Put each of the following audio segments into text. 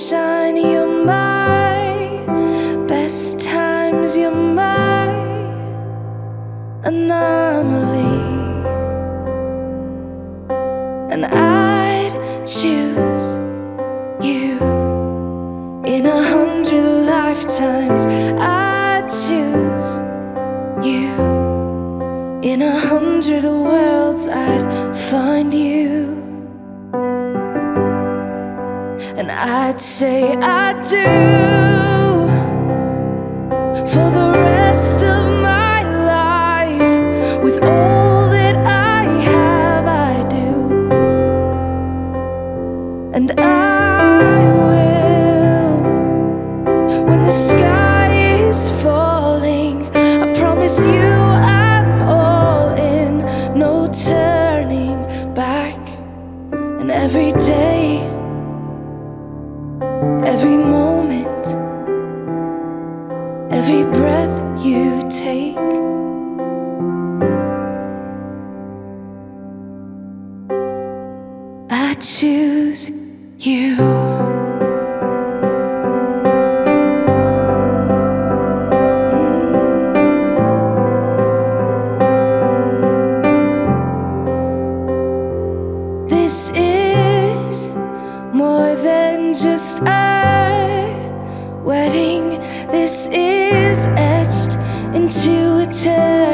sunshine, you're my best times, you're my anomaly. Say I do for the rest of my life with all that I have. I do, and I will when the sky is falling. I promise you I'm all in, no turning back. And every day, choose you. This is more than just a wedding. This is etched into eternity.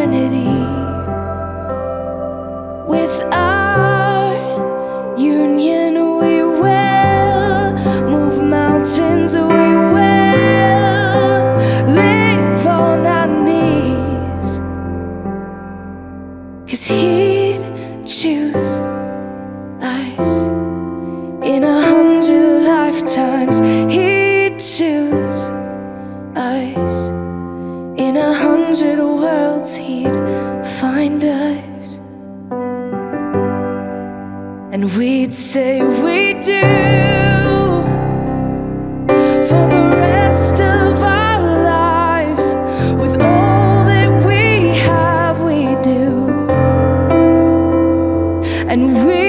Hundred worlds. He'd find us, and we'd say we do for the rest of our lives with all that we have. We do. And we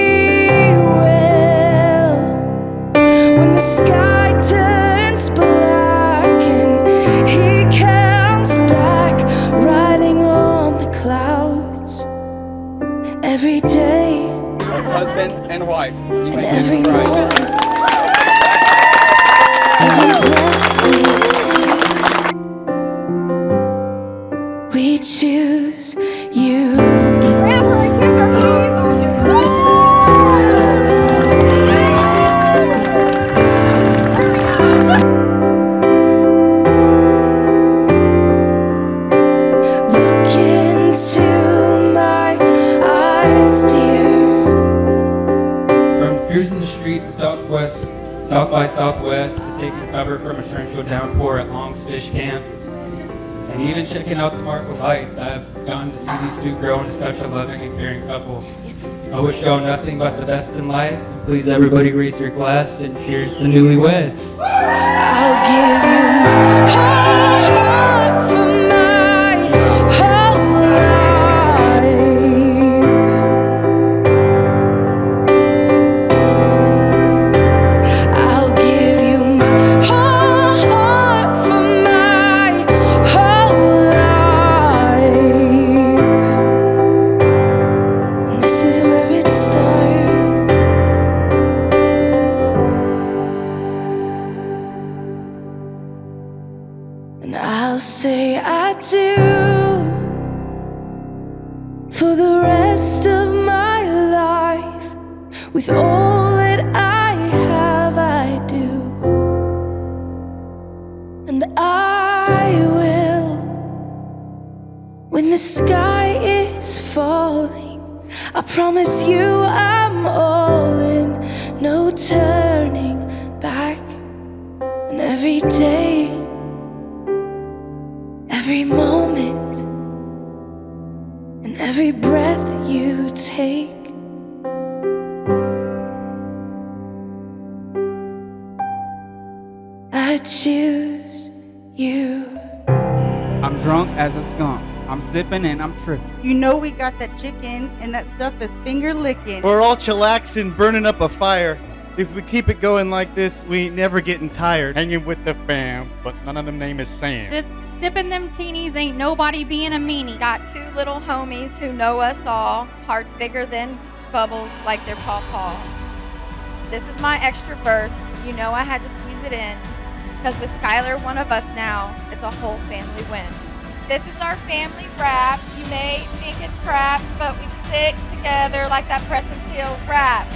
husband and wife. You and make every cover from a downpour at Long's Fish Camp, and even checking out the Marfa Lights, I've gotten to see these two grow into such a loving and caring couple. I wish y'all nothing but the best in life. Please, everybody, raise your glass and cheers to newlyweds. I'll give you With all that I have, I do. And I will when the sky is falling. I promise you I'm all in, no turning back. And every day, I choose you. I'm drunk as a skunk. I'm sipping and I'm tripping. You know we got that chicken, and that stuff is finger licking. We're all chillaxing, burning up a fire. If we keep it going like this, we ain't never getting tired. Hanging with the fam, but none of them name is Sam. The sipping them teenies ain't nobody being a meanie. Got two little homies who know us all, hearts bigger than bubbles like their paw paw. This is my extra verse. You know I had to squeeze it in. Because with Skyler, one of us now, it's a whole family win. This is our family wrap. You may think it's crap, but we stick together like that press and seal wrap.